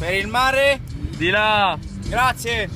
Per il mare? Di là! Grazie!